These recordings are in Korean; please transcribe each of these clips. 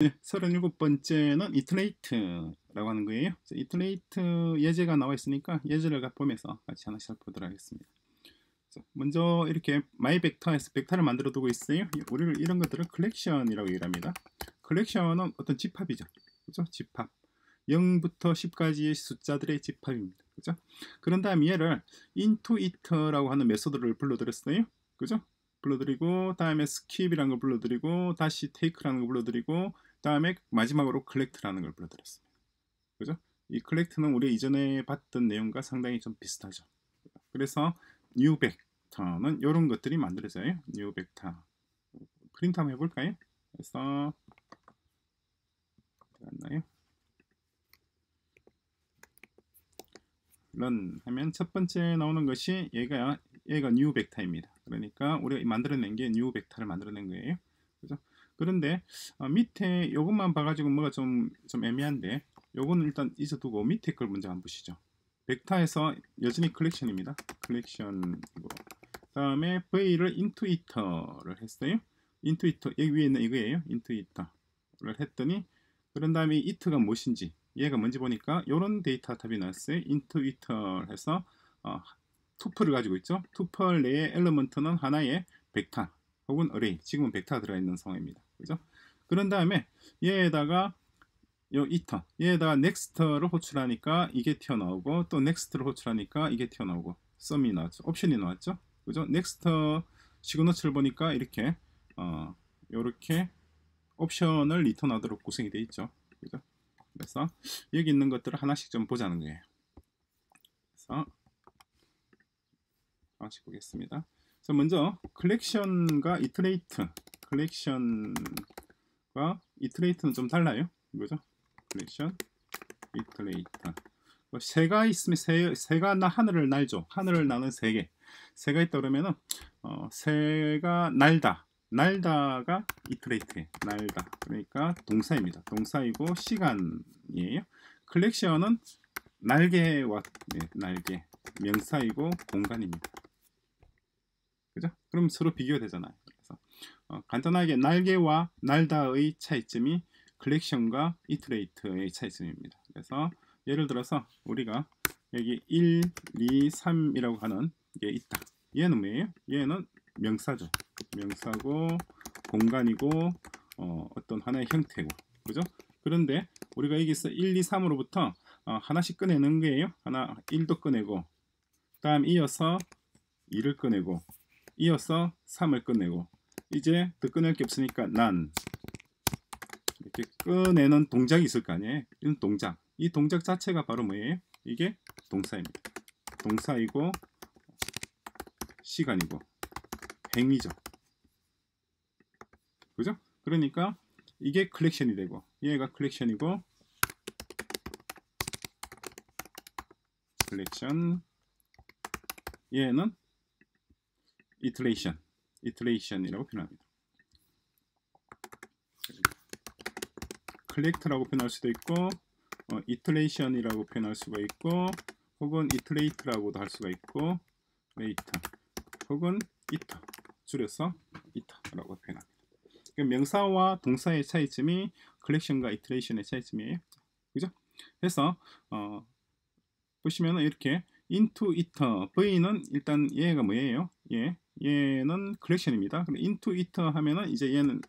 네, 37번째는 iterator라고 하는 거예요. iterator 예제가 나와 있으니까 예제를 보면서 같이 하나씩 살펴보도록 하겠습니다. 먼저 이렇게 my 벡터에서 벡터를 만들어 두고 있어요. 우리를 이런 것들을 컬렉션이라고 얘기를 합니다. 컬렉션은 어떤 집합이죠. 그죠? 집합. 0부터 10까지의 숫자들의 집합입니다. 그죠? 그런 다음 얘를 into iter라고 하는 method를 불러드렸어요. 그죠? 불러드리고 다음에 skip이라는 걸 불러드리고 다시 take라는 걸 불러드리고 다음에 마지막으로 collect라는 걸 불러드렸습니다. 그죠? 이 collect는 우리 이전에 봤던 내용과 상당히 좀 비슷하죠. 그래서 new vector는 이런 것들이 만들어져요. new vector. 프린트 한번 해볼까요? 그래서 맞나요? run 하면 첫 번째 나오는 것이 얘가 얘가 new 벡터입니다. 그러니까 우리가 만들어낸 게 new 벡터를 만들어낸 거예요. 그죠? 그런데 어, 밑에 이것만 봐가지고 뭐가 좀, 좀 애매한데 요거는 일단 잊어두고 밑에 걸 먼저 한번 보시죠. 벡터에서 여전히 컬렉션입니다. 컬렉션이고 다음에 V를 into iter를 했어요. into iter 여기 위에 있는 이거예요. into iter를 했더니 그런 다음에 iter가 무엇인지 얘가 뭔지 보니까 이런 데이터 타입이 나왔어요. into iter 해서 어, tuple을 가지고 있죠. tuple 내의 element는 하나의 벡터 혹은 array 지금은 벡터가 들어있는 상황입니다. 그죠? 그런 다음에 얘에다가 요 iter 얘에다가 next를 호출하니까 이게 튀어나오고 또 next를 호출하니까 이게 튀어나오고 Some이 나왔죠. 옵션이 나왔죠. 그죠? next signature를 보니까 이렇게 어 요렇게 옵션을 리턴하도록 구성이 되어 있죠. 그죠? 그래서 여기 있는 것들을 하나씩 좀 보자는 거예요. 그래서 하나씩 보겠습니다. 자, 먼저 컬렉션과 iterator 컬렉션과 iterator는 좀 달라요. 이거죠? 컬렉션 iterator 뭐 새가 있으면 새, 새가 나 하늘을 날죠. 하늘을 나는 세 개. 새가 있다 그러면은 어, 새가 날다. 날다가 iterator에 날다. 그러니까 동사입니다. 동사이고 시간이에요. 컬렉션은 날개와 네, 날개 명사이고 공간입니다. 그죠? 그럼 서로 비교가 되잖아요. 어, 간단하게 날개와 날다의 차이점이 컬렉션과 이트레이트의 차이점입니다. 그래서 예를 들어서 우리가 여기 1, 2, 3이라고 하는 게 있다. 얘는 뭐예요? 얘는 명사죠. 명사고 공간이고 어, 떤 하나의 형태고 그죠? 그런데 우리가 여기서 1, 2, 3으로부터 어, 하나씩 꺼내는 거예요. 하나 1도 꺼내고 다음 이어서 2를 꺼내고 이어서 3을 꺼내고 이제 더 꺼낼 게 없으니까 난 이렇게 꺼내는 동작이 있을 거 아니에요. 이건 동작. 이 동작 자체가 바로 뭐예요? 이게 동사입니다. 동사이고 시간이고 행위죠. 그죠? 그러니까 이게 컬렉션이 되고 얘가 컬렉션이고 컬렉션 얘는 iteration iteration이라고 표현합니다. collect라고 표현할 수도 있고 어, iteration이라고 표현할 수가 있고 혹은 iterate라고도 할 수가 있고 iterator 혹은 iter 줄여서 iter라고 표현합니다. 명사와 동사의 차이점이 컬렉션과 iteration의 차이점이에요. 그죠? 그래서 어, 보시면 이렇게 into iter v는 일단 얘가 뭐예요? 얘 얘는 컬렉션입니다. 그럼 into iter 하면은 이제 얘는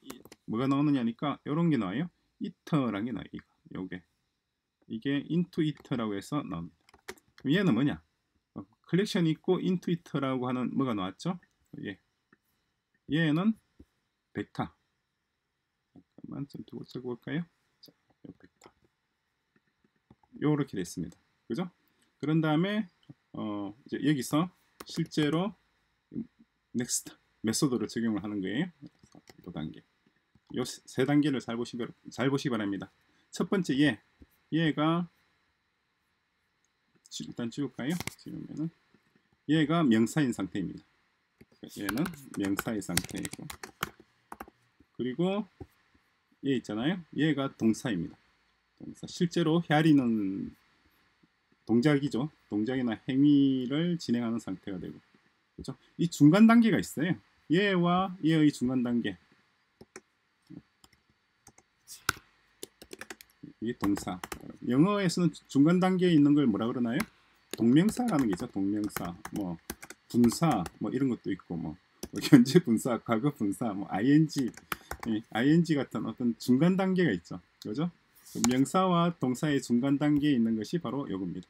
뭐가 나오느냐니까 이런 게 나와요. iter라는 게 나와요. 이거 요게 이게 into iter라고 해서 나옵니다. 얘는 뭐냐? 어, 컬렉션이 있고 into iter라고 하는 뭐가 나왔죠? 예. 얘는 벡터. 잠깐만 좀 두고 적어볼까요? 자, 벡터. 요렇게 됐습니다. 그죠? 그런 다음에 어, 이제 여기서 실제로 next method를 적용을 하는 거예요. 이 단계. 요 세 단계를 잘 보시 잘 보시기 바랍니다. 첫 번째 얘 얘가 일단 지울까요? 지우면은 얘가 명사인 상태입니다. 얘는 명사의 상태이고 그리고 얘 있잖아요. 얘가 동사입니다. 동사. 실제로 헤아리는 동작이죠. 동작이나 행위를 진행하는 상태가 되고 그렇죠? 이 중간 단계가 있어요. 얘와 얘의 중간 단계 이게 동사. 영어에서는 중간 단계에 있는 걸 뭐라 그러나요? 동명사라는 게 있죠. 동명사. 뭐 분사 뭐 이런 것도 있고 뭐, 뭐 현재 분사, 과거 분사, 뭐 ing, ing 같은 어떤 중간 단계가 있죠. 그죠? 명사와 동사의 중간 단계에 있는 것이 바로 이겁니다.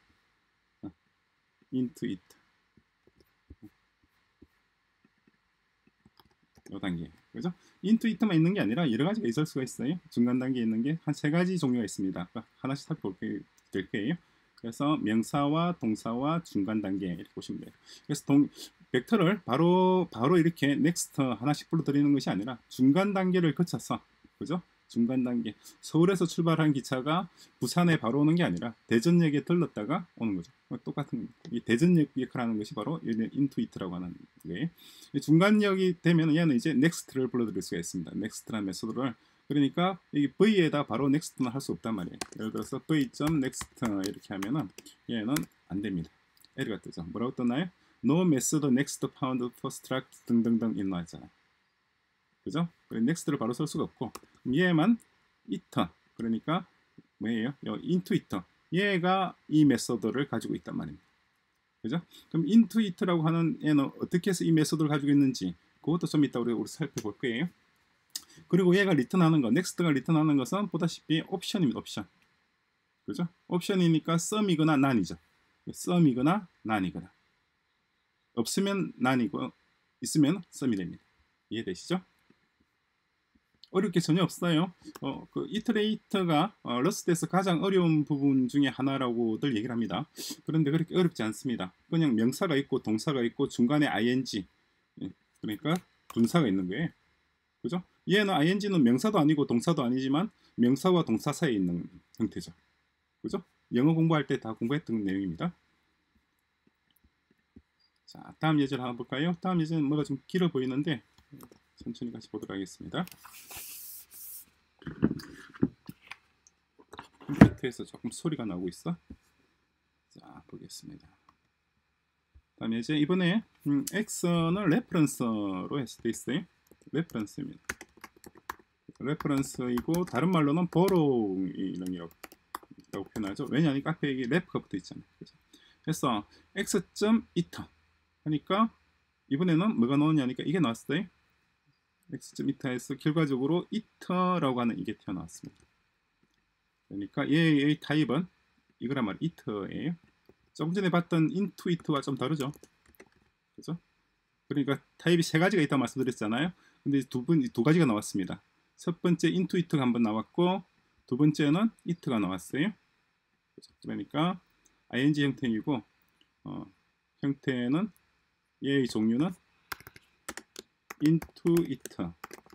into it. 요 단계. 그죠? it만 있는 게 아니라 여러 가지가 있을 수가 있어요. 중간 단계에 있는 게 한 세 가지 종류가 있습니다. 하나씩 살펴볼 거예요. 그래서 명사와 동사와 중간 단계 이렇게 보시면 돼요. 그래서 동, 벡터를 바로 바로 이렇게 next 하나씩 불러드리는 것이 아니라 중간 단계를 거쳐서 그죠? 중간 단계 서울에서 출발한 기차가 부산에 바로 오는 게 아니라 대전역에 들렀다가 오는 거죠. 똑같은 이 대전역 역할하는 것이 바로 into iter라고 하는 거예요. 중간역이 되면 얘는 이제 next를 불러드릴 수가 있습니다. next라는 method를 그러니까 이 v에다 바로 next는 할 수 없단 말이에요. 예를 들어서 v.next 이렇게 하면은 얘는 안 됩니다. 에러가 뜨죠. 뭐라고 뜨나요? No method next found for struct 등등등 있나 했잖아요. 그죠? next를 바로 쓸 수가 없고 얘만 iter 그러니까 뭐예요? it 얘가 이 메소드를 가지고 있단 말입니다. 그죠? 그럼 iter라고 하는 얘는 어떻게 해서 이 method를 가지고 있는지 그것도 좀 이따 우리, 우리 살펴볼 거예요. 그리고 얘가 리턴하는 거, next가 리턴하는 것은 보다시피 옵션입니다. 옵션. 그죠? 옵션이니까 썸이거나 난이죠. 썸이거나 난이거나. 없으면 난이고 있으면 썸이 됩니다. 이해되시죠? 어렵게 전혀 없어요. 어, 그 이터레이터가 어, 러스트에서 가장 어려운 부분 중에 하나라고들 얘기를 합니다. 그런데 그렇게 어렵지 않습니다. 그냥 명사가 있고 동사가 있고 중간에 ing 예, 그러니까 분사가 있는 거예요. 그죠? 얘는 ing는 명사도 아니고 동사도 아니지만 명사와 동사 사이에 있는 형태죠. 그죠? 영어 공부할 때 다 공부했던 내용입니다. 자, 다음 예제를 한번 볼까요? 다음 예제는 뭐가 좀 길어 보이는데 천천히 같이 보도록 하겠습니다. 컴퓨터에서 조금 소리가 나고 있어. 자, 보겠습니다. 다음 예제 이번에 음, x는 레퍼런스로 했을 때 있어요. reference입니다. reference이고 다른 말로는 borrowing이라고 표현하죠. 왜냐하면 앞에 이게 래프가 붙어 있잖아요. 그죠? 그래서 x.iter 하니까 이번에는 뭐가 나오냐니까 이게 나왔어요. x.iter에서 결과적으로 iter라고 하는 이게 튀어나왔습니다. 그러니까 얘의 타입은 이거란 말 iter예요. 조금 전에 봤던 into it와 좀 다르죠. 그죠? 그러니까 타입이 세 가지가 있다 말씀드렸잖아요. 근데 두, 분, 두 가지가 나왔습니다. 첫 번째 인투이트가 한번 나왔고 두 번째는 이트가 나왔어요. 그러니까 ing 형태이고 어, 형태는 얘의 종류는 into it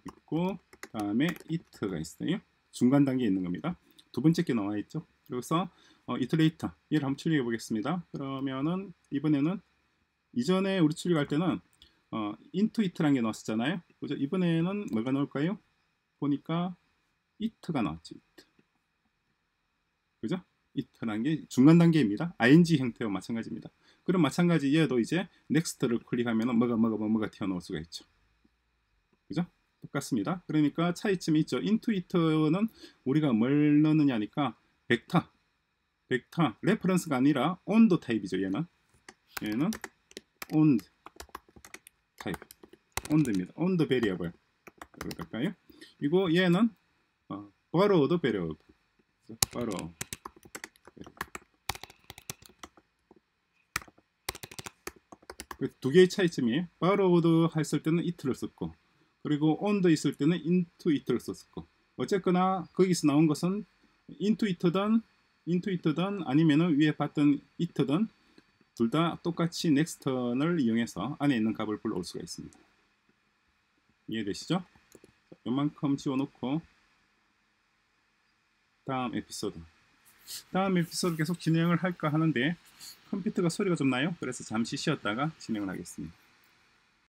있고 다음에 it가 있어요. 중간 단계에 있는 겁니다. 두 번째 게 나와 있죠. 그래서 어, iterator 얘를 한번 출력해 보겠습니다. 그러면은 이번에는 이전에 우리 출력할 때는 어, into iter라는 게 나왔었잖아요. 그죠? 이번에는 뭐가 나올까요? 보니까 iter가 나왔죠. iter. 그죠? iter라는 게 중간 단계입니다. ing 형태와 마찬가지입니다. 그럼 마찬가지 얘도 이제 next를 클릭하면 뭐가 뭐가 뭐가 튀어나올 수가 있죠. 그죠? 똑같습니다. 그러니까 차이점이 있죠. iter는 우리가 뭘 넣느냐니까 벡터, 벡터, reference가 아니라 owned 타입이죠. 얘는 얘는 on 타입, 온도입니다. 온도 베리어블. 그럴까요? 이거 얘는 variable. borrow. 그두 개의 차이점이 borrowed 했을 때는 it를 썼고 그리고 on도 있을 때는 into it를 썼고 어쨌거나 거기서 나온 것은 into it든 into it든 아니면은 위에 봤던 it든 둘 다 똑같이 next를 이용해서 안에 있는 값을 불러올 수가 있습니다. 이해되시죠? 요만큼 지워놓고 다음 에피소드 다음 에피소드 계속 진행을 할까 하는데 컴퓨터가 소리가 좀 나요 그래서 잠시 쉬었다가 진행을 하겠습니다